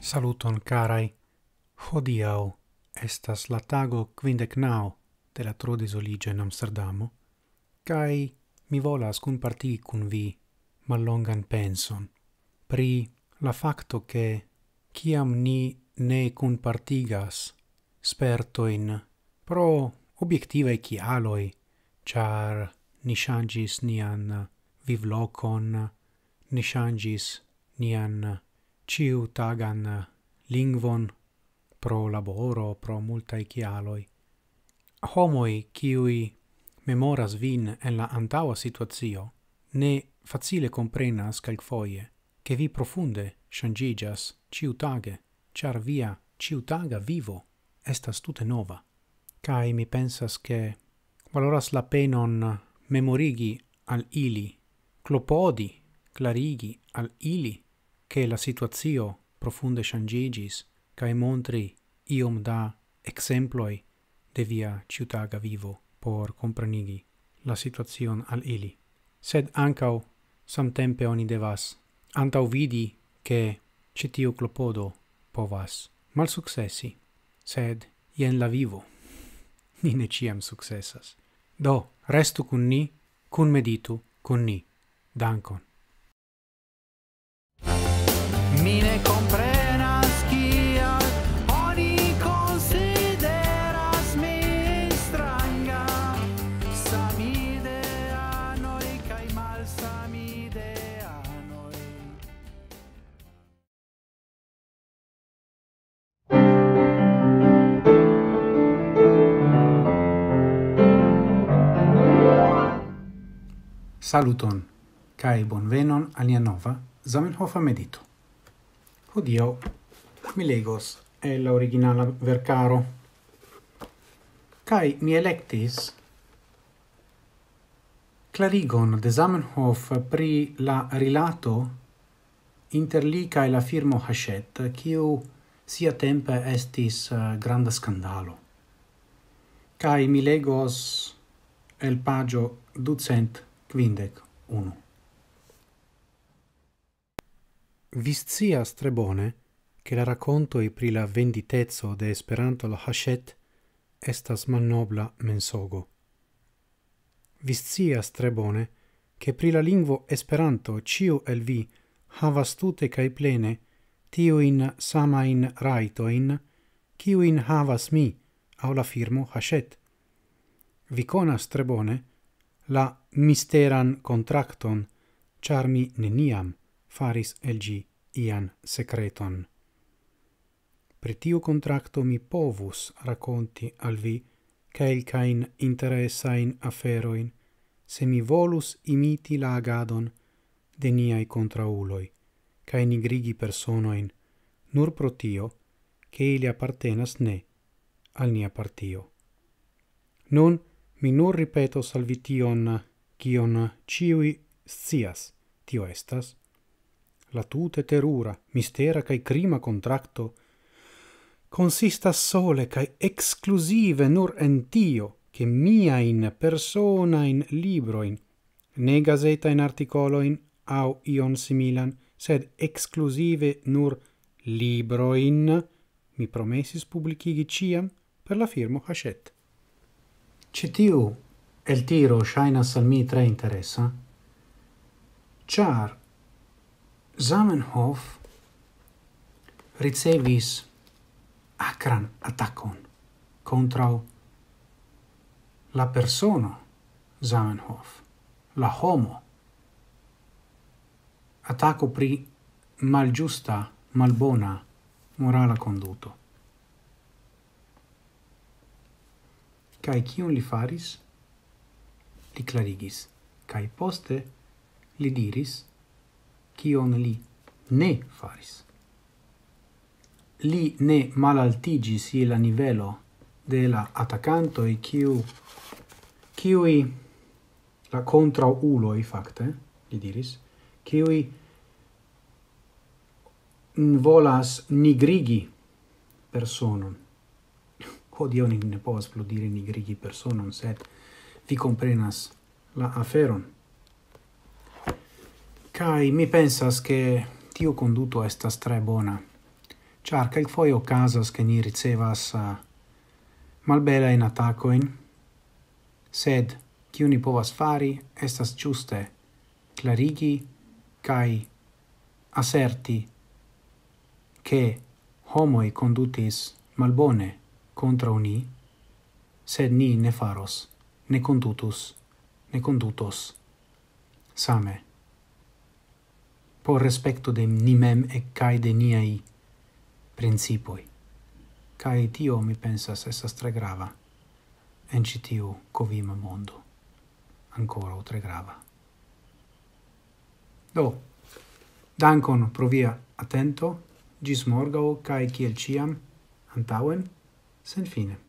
Saluton carai. Hodiau estas la tago quindec nao de la trodis desolige in Amsterdamo, cae mi volas cun parti cun vi mallongan penson pri la facto che ciam ni ne cun partigas sperto in pro objektive aloi char ni changis nian vivlokon, ni changis nian ciu tagan lingvon pro laboro, pro multaj kialoj. homoi qui memoras vin en la antaua situazio ne facile comprenas calcfoie che vi profunde ciu ciutage, char via ciutaga vivo estas tute nova cae mi pensas che valoras la penon memorigi al ili, clopodi, clarigi al ili, che la situazio profunde changigis cae montri iom da exemploi de via ciutaga vivo por comprenigi la situazion al ili. Sed ancau samtempe oni devas antau vidi che citiu clopodo povas malsuccessi, sed ien la vivo ni ne ciam successas. Do, restu cun ni, cun meditu, cun ni. Dankon. Mine compre Saluton, cae bonvenon alia nova Zamenhofa medito. Hodio mi legos el la originala vercaro, cae mi electis clarigon de Zamenhof pri la rilato inter li cae la firmo Hachette, kiu sia tempe estis uh, granda scandalo. Cae mi legos el pagio ducent Quindec uno. Viscia strebone tre bone che la raccontoi pri la venditezzo de Esperanto la Hachet estas malnobla mensogo. Viscia strebone tre bone che pri la lingvo Esperanto ciu el vi havas tute cae plene raito in kiu in havas mi au la firmo Hachet. Vi conas tre bone la misteran contracton, char mi neniam faris el gi ian secreton. Pri tiu contracto mi povus raconti al vi calcain interessain aferoin, se mi volus imiti la agadon de niai contrauloi, cae nigrigi personoin, nur pro tio, che ili appartenas ne al nia partio. Nun, Mi nur ripetos al vi tion, kion ciui scias, tio estas, la tute terura, mistera cae crima contracto, consistas sole cae exclusive nur en tio, che mia in persona in libro libroin, ne gazeta in articolo articoloin au ion similan, sed exclusive nur libroin, mi promesis publicigi ciam per la firmo Hachette. Citiu el tiro shainas al mi tre interessa, char Zamenhof ricevis acran attaccon contra la persona Zamenhof, la homo, attacco pri malgiusta, malbona morala conduto. Cae cion li faris? Li clarigis, cae poste li diris cion li ne faris. Li ne malaltigis il nivelo de la attaccanto e kiu ciui la contra ulo i facte, li diris, ciui volas nigrigi personon hodiaŭ ni ne povas plu diri nigrigi personon, sed vi comprenas la aferon. Kai mi pensas che tio conduto estas tre bona. Char calc foi ocasas che ni ricevas ah, uh, malbela in atacoin, sed kiu ni povas fari estas giuste clarigi kai asserti che homoi condutis malbone contra uni, sed ni ne faros, ne condutus, ne condutos. Same. Por respecto de ni mem e cae de niai principoi. Cae tio, mi pensas, esas tre grava en citiu covima mondo. Ancora tre grava. Do, dankon pro via attento, gis morgau, cae ciel ciam, antauen, senza fine.